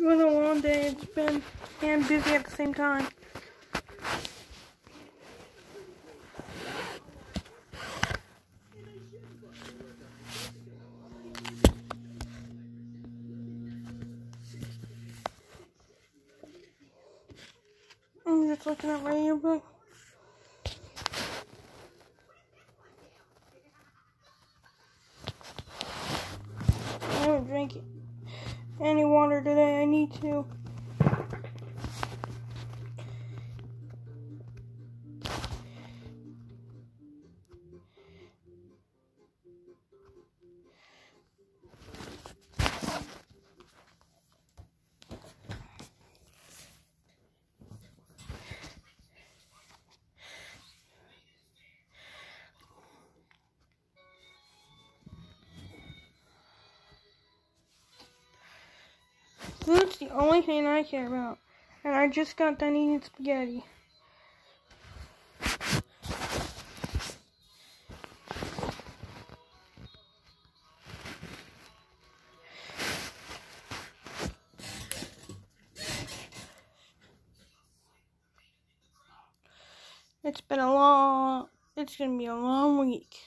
It was a long day. It's been and busy at the same time. I'm just looking at my yearbook. Any water today. I need to. Food's the only thing I care about. And I just got done eating spaghetti. It's been a long, it's gonna be a long week.